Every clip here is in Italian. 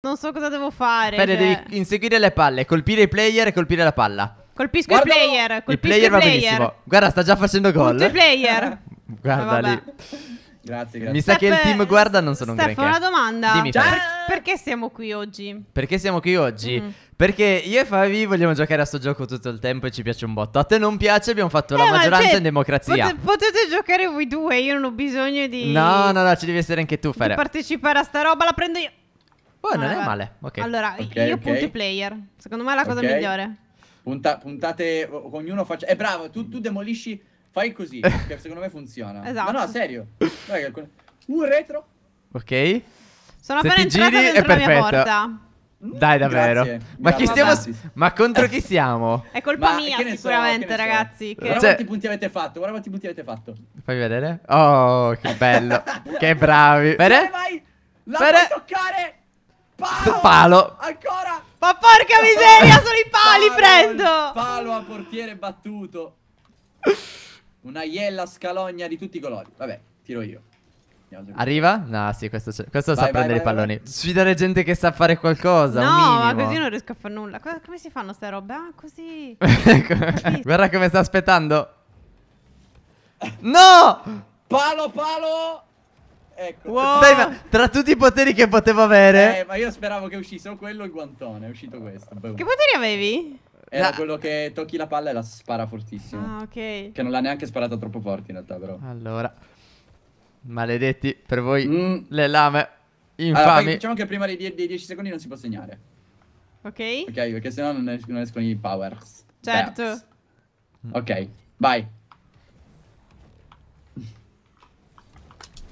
Non so cosa devo fare. Fede, cioè. devi inseguire le palle, colpire i player e colpire la palla. Colpisco Guarda- i player. Il Colpisco player i va player. benissimo. Guarda, sta già facendo gol. Punto i player. Guarda Vabbè. lì. Grazie, grazie. Mi sa che il Steph, team guarda non sono un Steph, granché. una domanda. Dimmi, Per- Fede. perché siamo qui oggi? Perché siamo qui oggi? Mm. Perché io e Favi vogliamo giocare a sto gioco tutto il tempo e ci piace un botto. A te non piace, abbiamo fatto la Eh, ma maggioranza cioè, in democrazia. pote- potete giocare voi due, io non ho bisogno di... No, no, no, ci devi essere anche tu, Fede. partecipare a sta roba, la prendo io. Oh, non è Allora, male. Ok. Allora, Ok, io ok. punto i player. Secondo me è la cosa migliore. Punta- puntate, ognuno faccia... Eh, bravo, tu, tu demolisci, fai così, che secondo me funziona. Esatto. Ma no, serio. Un retro. Ok. Sono Se appena ti entrata giri, è dentro la mia perfetto. porta. Dai, davvero. grazie. Ma chi Grazie. stiamo. Vabbè. Ma contro chi siamo? È colpa Ma mia so, sicuramente, che so. ragazzi. Che... Guarda Cioè- quanti punti avete fatto, guarda quanti punti avete fatto. Fai vedere? Oh, che bello. che bravi. Vai, Vede? vai! La puoi toccare! Palo! Palo. Ancora! Ma porca miseria, sono i pali, Palo, prendo! Palo a portiere battuto. Una iella scalogna di tutti i colori. Vabbè, tiro io. Arriva? No, sì, questo, questo sa Vai, vai, prendere vai, i palloni. Sfidare gente che sa fare qualcosa. No, un ma così non riesco a fare nulla. Co- come si fanno ste robe? Ah, così. Guarda come sta aspettando. No! Palo, palo! Ecco. Wow. Dai, ma tra tutti i poteri che potevo avere. Eh, ma io speravo che uscisse o quello o il guantone. È uscito questo. boom. Che poteri avevi? Era No. quello che tocchi la palla e la spara fortissimo. Ah, ok. Che non l'ha neanche sparata troppo forte in realtà, però. Allora. Maledetti per voi Mm. le lame Allora, infami. diciamo che prima dei, die- dei 10 secondi non si può segnare. Ok? Ok, perché sennò non, es- non escono i powers. Certo. Perks. Ok, vai.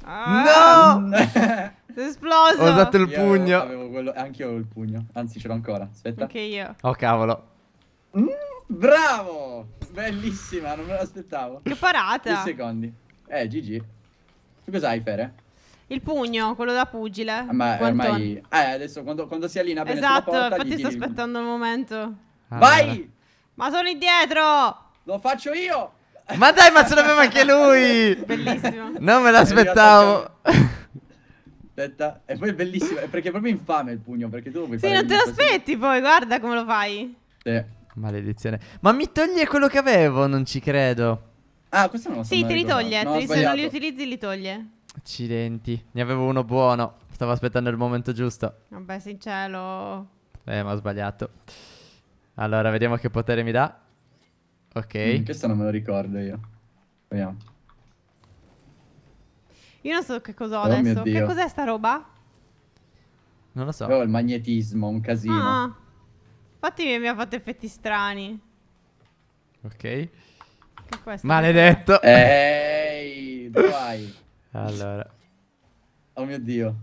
Ah, No! È esploso. Ho usato il Io pugno. Avevo quello, anche io avevo il pugno. Anzi, ce l'ho ancora. Aspetta. Anche io. Oh cavolo. Mm, bravo! Bellissima, non me l'aspettavo. Che Due parata. secondi. Eh, GG. Tu cos'hai, Fere? Il pugno, quello da pugile. Ah, Ma Guantone. ormai... Eh, adesso quando, quando si allina bene Esatto, sulla porta, infatti sto aspettando il momento. Vai! Ma sono indietro! Lo faccio io! Ma dai, ma ce l'aveva anche lui! Bellissimo. Non me l'aspettavo. Aspetta, e poi è bellissimo, è perché è proprio infame il pugno, perché tu lo puoi Sì, fare non te lo così. aspetti poi, guarda come lo fai. Sì. Maledizione. Ma mi toglie quello che avevo, non ci credo. Ah, questo non lo so. Sì, te li toglie. No, se non li utilizzi li toglie. Accidenti. Ne avevo uno buono. Stavo aspettando il momento giusto. Vabbè, sei in cielo. Eh, ma ho sbagliato. Allora, vediamo che potere mi dà. Ok. Mm, questo non me lo ricordo io. Vediamo. Io non so che cosa ho Oh adesso. Che cos'è sta roba? Non lo so. Avevo il magnetismo, un casino. Ah. Infatti mi ha fatto effetti strani. Ok. Che questo? Maledetto. Ehi, dove vai? Allora. Oh mio Dio.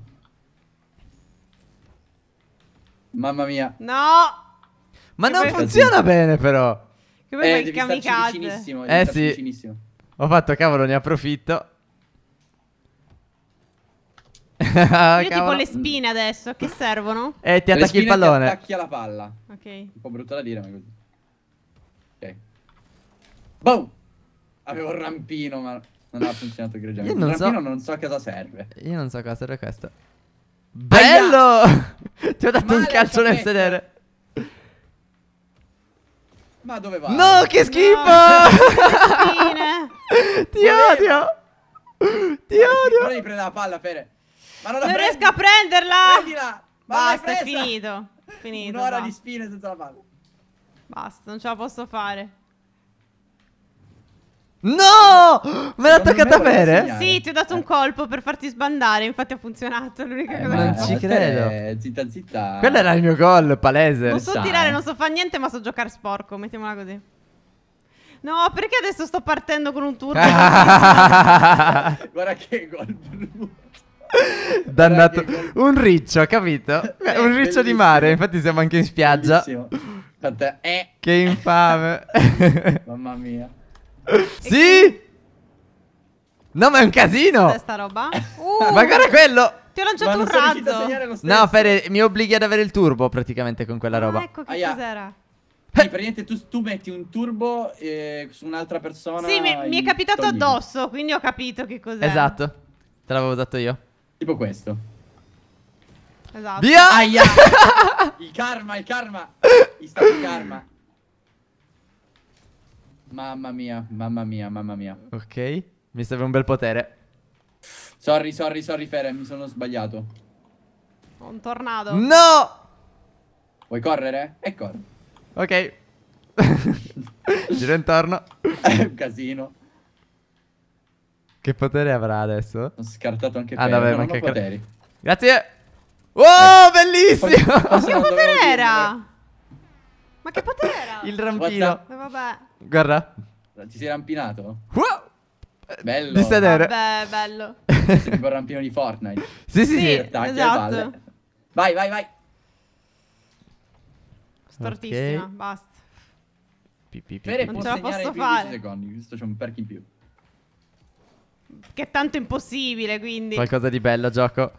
Mamma mia. No! Ma Che non funziona bene, però. Che poi Eh, fai il devi starci kamikaze. vicinissimo. devi Eh, starci sì. vicinissimo. Ho fatto cavolo, ne approfitto. Io tipo le spine adesso, che servono? E ti attacchi il spine ti pallone. attacchi alla palla. Ok. Un po' brutto da dire, ma così. Ok. Boom! Avevo il rampino, ma non ha funzionato egregiamente. Io non il so- rampino non so a cosa serve. Io non so cosa serve questo. Bello! ti ho dato un Male, calcio nel sedere. Ma dove vai? No, che schifo! Spine! Ti odio! Ti odio! devi prendere la palla, Fere. Ma non la Non riesco a prenderla! Prendila! Ma Basta, è finito. Finito. Un'ora di spine senza la palla. Basta, non ce la posso fare. No! Me l'ha toccata bene? segnare. Sì, ti ho dato un colpo per farti sbandare, infatti ha funzionato. L'unica Eh, cosa non ci credo. Zitta zitta. Quello era il mio gol, palese. Non so tirare, non so fare niente, ma so giocare sporco, mettiamola così. No, perché adesso sto partendo con un turbo? Guarda che gol brutto. Dannato. Che Un riccio, capito? Eh, Un riccio di mare, infatti siamo anche in spiaggia. Bellissimo. Eh. Che infame. Mamma mia. Sì! No, ma è un Cos'è casino! sta roba? Uh, Ma guarda quello! ti ho lanciato un razzo. No, Fere, mi obblighi ad avere il turbo praticamente con quella Ah, roba. ecco che Aia. cos'era. Sì, praticamente tu, tu metti un turbo eh, su un'altra persona. Sì, mi, mi è capitato togli. addosso, quindi ho capito che cos'è. Esatto. Te l'avevo dato io. Tipo questo. Esatto. Via! Aia! il karma, il karma. Istat karma. Mamma mia, mamma mia, mamma mia. Ok, mi serve un bel potere. Sorry, sorry, sorry, Fere, mi sono sbagliato. Un tornado. No! Vuoi correre? E corri. Ok. Giro intorno. È un casino. Che potere avrà adesso? Ho scartato anche Ah, Fere, vabbè, non ma ho che poteri. Grazie. Oh, bellissimo! Forse Che potere era? Ma che potere era? Il rampino. Eh, vabbè. Guarda. Ti sei rampinato? Wow. Bello. Di sedere. Vabbè, bello. Sei tipo il rampino di Fortnite. Sì, sì, Sì. sì. Attacchi Esatto. Vai, vai, vai. Stortissima, Ok. basta. Pi, pi, pi, Fere. Non ce la segnare posso più di 10 fare. secondi. Questo c'è un perk in più. Che è tanto impossibile, quindi. Qualcosa di bello, gioco.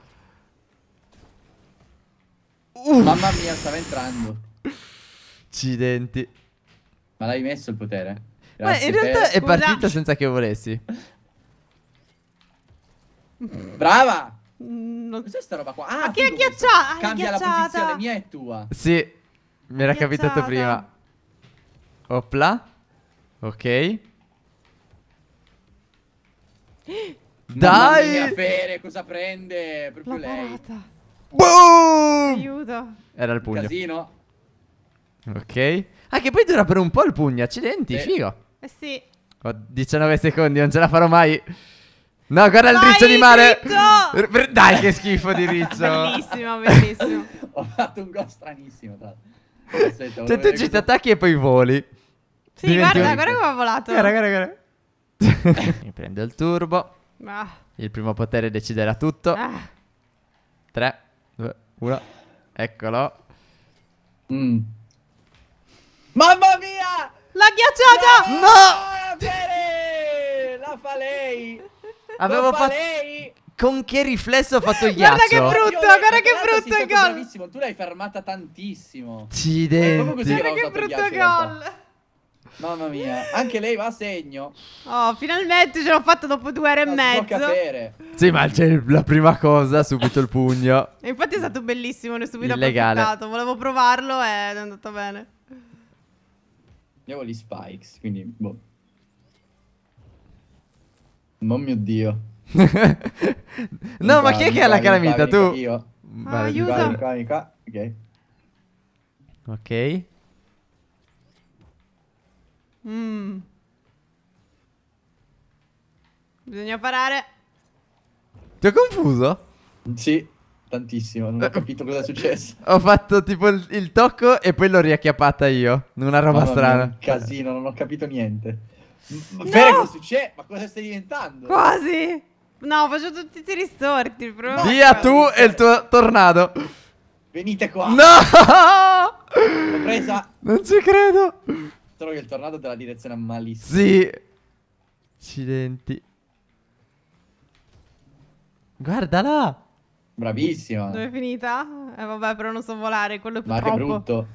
Mamma mia, stava entrando. Accidenti. Ma l'hai messo il potere? Ma in realtà Fere. è Scusa. partito senza che io volessi. Brava! Mm, non- Cos'è sta roba qua? Ah, Ma chi è ghiacciata? Ah, Cambia la posizione mia e tua. Sì. Mi era capitato prima. Opla. Ok. Mamma Dai! mia, Fere, cosa prende? Proprio L'ho lei. parata. Boom! Aiuto. Era il pugno. Casino. Ok. Ah, che poi dura per un po' il pugno. Accidenti, Sì. figo. Eh sì. Ho 19 secondi, non ce la farò mai. No, guarda il riccio di mare. dritto! R- Dai, che schifo di riccio. Bellissimo, bellissimo. Ho fatto un gol stranissimo, tra. Aspetta, Cioè, tu ci ti attacchi e poi voli. Sì, Diventi guarda, un- guarda come ha volato. Guarda, guarda, guarda. Mi prendo il turbo. Ah, Il primo potere deciderà tutto. ah. 3, 2, 1. Eccolo. Mm. Mamma mia! L'ha ghiacciata! No! Fere! La fa lei! Avevo fa fatto- lei! Con che riflesso ho fatto il Guarda che ghiaccio? brutto, guarda che brutto il stato gol. bravissimo, Tu l'hai fermata tantissimo. Accidenti. che Guarda che brutto ghiaccio, gol. Mamma mia, anche lei va a segno. Oh, finalmente ce l'ho fatta dopo due ore e No, tocca mezzo. Fere. Sì, ma c'è la prima cosa, subito il pugno. E infatti è stato bellissimo, ne ho subito Illegale. approfittato. Volevo provarlo e è andato bene. Ho gli spikes, quindi boh. Oh mio dio. no, ma chi è che ha la calamita? Tu? Io. Vai, aiuto. Qua, vai. qua, qua, Ok. Ok. Mm. Bisogna parare. Ti ho confuso? Sì, tantissimo, non ho capito cosa è successo. Ho fatto tipo il, il tocco e poi l'ho riacchiappata io. Una roba Mamma mia, strana. un casino, non ho capito niente. Ma No! Fere, cosa succede? Ma cosa stai diventando? Quasi. No, faccio tutti i tiri storti. proprio. Via tu e il tuo tornado. Venite qua. No! L'ho presa. Non ci credo. Solo che il tornado te la direzione malissimo. Sì. Accidenti. Guardala. Bravissima. Dove è finita? Eh vabbè, però non so volare, quello è più Ma che troppo. brutto.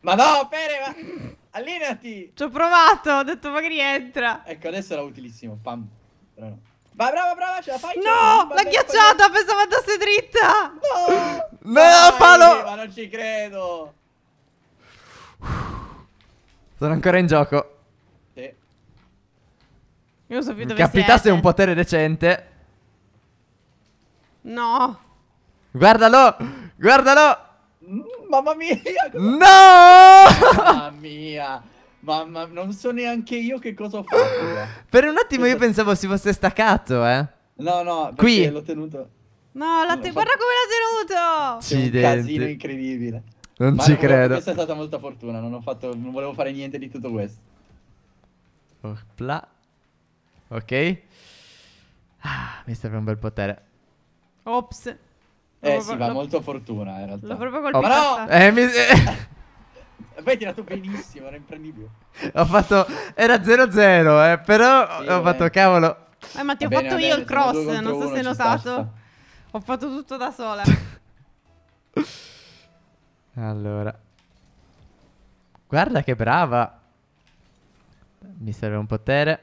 Ma no, Fere, ma... allenati. Ci ho provato, ho detto ma che rientra. Ecco, adesso era utilissimo. Pam. Però no. Vai, brava, brava, ce la fai. No, l'ha ghiacciata, pensavo andasse dritta. No. No, Dai, palo. Ma non ci credo. Sono ancora in gioco. Sì. Io non so più dove capitasse siete. un potere decente. No. Guardalo. Guardalo. Mm, Mamma mia. No! Mamma mia. Mamma, non so neanche io che cosa ho fatto. per un attimo io pensavo si fosse staccato, eh. No, no, Qui. l'ho tenuto. No, te- guarda come l'ha tenuto. C'è un casino incredibile. Non Ma ci no, credo. Questa è stata molta fortuna. Non ho fatto. Non volevo fare niente di tutto questo. Opla. Ok. Ah, mi serve un bel potere. Ops. Eh sì, va molto fortuna in realtà. L'ho proprio Oh, colpita. Ma no! Eh, mi... eh, poi hai tirato benissimo, era imprendibile. ho fatto... Era 0-0, eh. Però Sì, ho fatto cavolo. Eh, ma ti Va ho bene, fatto io il cross, non so se hai notato. sta. Ho fatto tutto da sola. Allora. Guarda che brava. Mi serve un potere.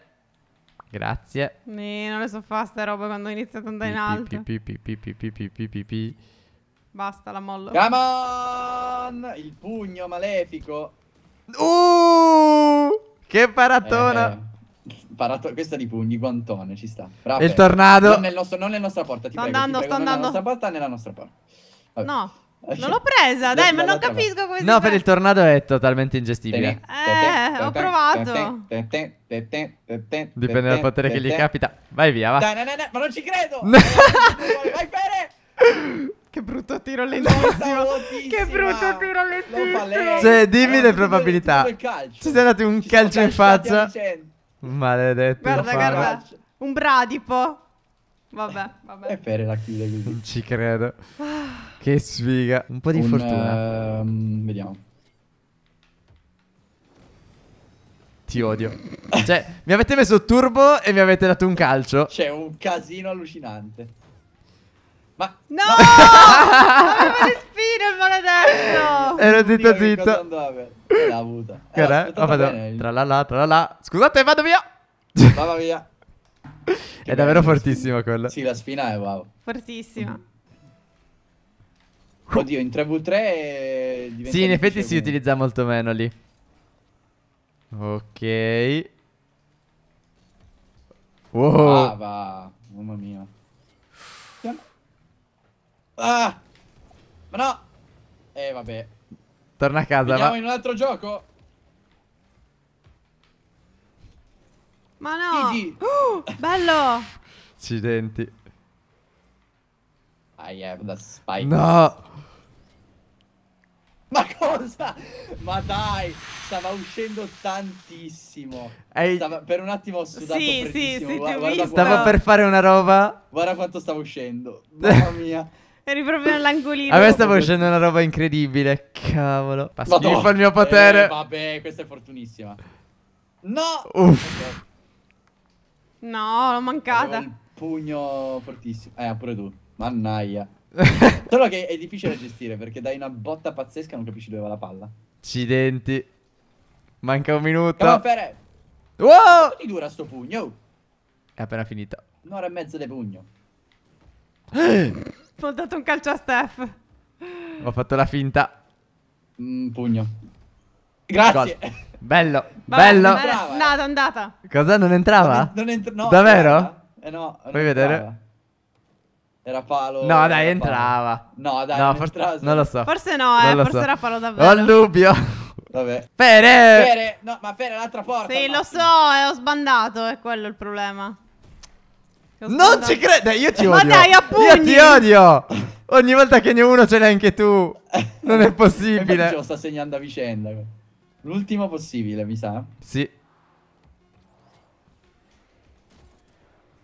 Grazie. Sì, non le so fare ste robe quando ho iniziato ad andare in alto. Pi, pi, pi, pi, pi, pi, pi, pi, pi. Basta, la mollo. Come on! Il pugno malefico. Uh! Che paratona! Eh, parato- questa di pugni, guantone, ci sta. Bravo. Il tornado. Non, nel nostro- non nella nostra porta, ti Sto prego, andando, ti prego, sto andando. nella nostra porta, nella nostra porta. Vabbè. No, non l'ho presa, Da- dai, ma non capisco come si No, fa. per il tornado è totalmente ingestibile. Eh, ho provato. Dipende dal potere che gli capita. Vai via, va. Dai, no, no, no, ma non ci credo! Vai, Fere! Che brutto tiro lentissimo. che brutto tiro lentissimo. Cioè, dimmi le probabilità. Ci sei dato un calcio in faccia. Maledetto. Guarda, guarda. Un bradipo. Vabbè, E vabbè. Fere la chiude così. Non ci credo. Che sfiga. Un po' di Un, fortuna. ehm, vediamo. Ti odio. Cioè, mi avete messo turbo e mi avete dato un calcio. C'è un casino allucinante. Ma No! Aveva le spine il maledetto. Ero zitto zitto. L'ha avuta. Eh, l'ha ho aspettata fatto bene. tralala, tralala. Scusate, vado via. Va via. È davvero fortissimo quello. Sì, la spina è wow. Fortissima. Oddio, in 3v3 diventa Sì, in effetti si utilizza molto meno lì. Ok. Wow. Ah, va. Mamma mia. Ah! Ma no! Eh, vabbè. Torna a casa, Vediamo va. in un altro gioco? Ma no. GG. Uh, bello. Accidenti. I have the spike. No. Ma cosa? Ma dai, stava uscendo tantissimo. Ehi. Stava- per un attimo ho sudato Sì, sì, sì, guarda. Stavo per fare una roba. guarda quanto stava uscendo. Mamma mia. Eri proprio nell'angolino. A me stava proprio- uscendo una roba incredibile. Cavolo. Fa Madonna. schifo il mio potere. Eh, vabbè, questa è fortunissima. No! Uff. No, l'ho avevo mancata. il pugno fortissimo. Eh, pure tu. Mannaia. Solo che è difficile da gestire perché dai una botta pazzesca e non capisci dove va la palla. Accidenti. Manca un minuto. Come? Wow. Quanto ti dura sto pugno? È appena finito. Un'ora e mezza di pugno. Ho dato un calcio a Steph. Ho fatto la finta. Mm, pugno. Grazie. Gol. Bello. Vabbè, Bello. vabbè, Brava, eh. Andata, andata. Cosa non entrava? Non entra- no, Davvero? entrava. Eh no. non Puoi vedere? entrava. Era palo. No, dai, palo. entrava. No, dai, no, non non lo so. Forse no, eh. Non Forse so. era palo Ho davvero. il dubbio. Vabbè. Fere. Fere, no, ma Fere l'altra porta. Sì, lo so, e ho sbandato, è quello il problema. Non ci credo. Io ti Ma odio. dai, a Io ti odio. Ogni volta che ne ho uno ce l'hai anche tu. Non è Infatti ce possibile. lo sta segnando a vicenda. L'ultimo possibile, mi sa. Sì.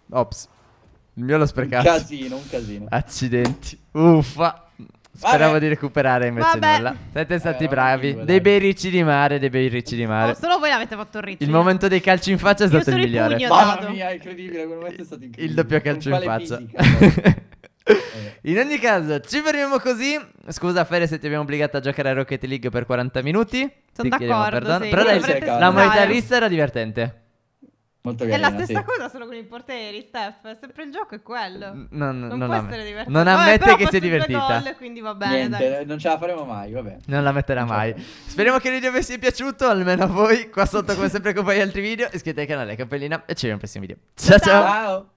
Ops. Il mio l'ho Un sprecato. casino, un casino. Accidenti. Uffa. Speravo Vabbè. di recuperare invece Vabbè. nulla. Siete stati Eh, bravi. due, Dei bei ricci di mare, dei bei ricci di Oh, mare. solo voi l'avete fatto ricci. Il momento dei calci in faccia è stato il solo i migliore. pugni ho Mamma dato. mia, è incredibile. Quel momento è stato incredibile. Il doppio calcio in quale faccia. fisica? In ogni caso, ci fermiamo così. Scusa, Fere, se ti abbiamo obbligato a giocare a Rocket League per 40 minuti. Sono Ti chiediamo d'accordo, perdono. sì. Però dai, Dovrete la scusare. modalità rissa era divertente. Molto È carina, la stessa sì. cosa solo con i portieri, Steph. È sempre il gioco, è quello. N- Non, Non, non può amm- essere divertente. non Vabbè, ammette però che sia divertita. gol, quindi va bene, Niente, dai. non ce la faremo mai, vabbè. Non la metterà Non mai. faremo. Speriamo che il video vi sia piaciuto, almeno a voi. Qua sotto, come sempre, con voi altri video. Iscrivetevi al canale, cappellina. E ci vediamo al prossimo video. ciao. ciao. Ciao.